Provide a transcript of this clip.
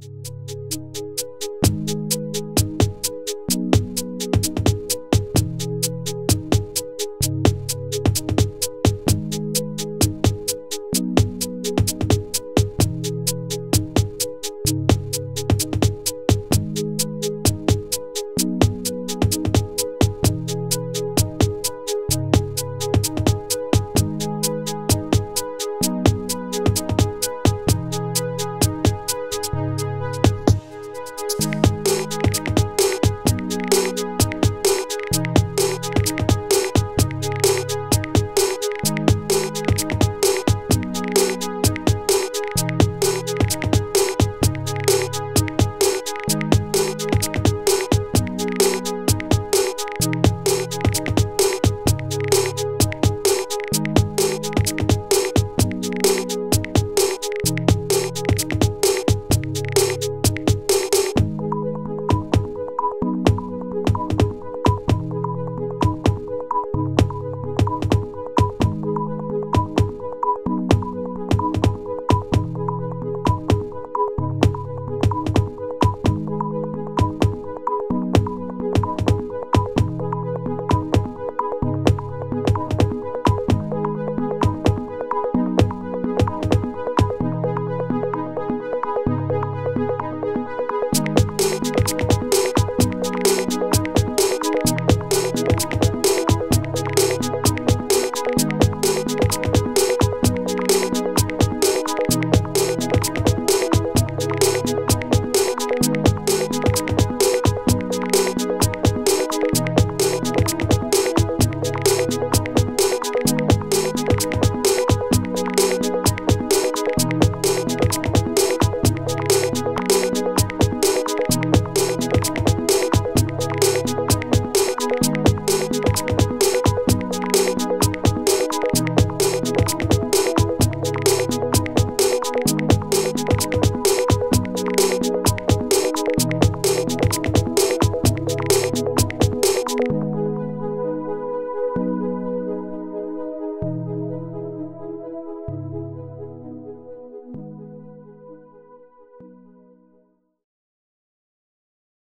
you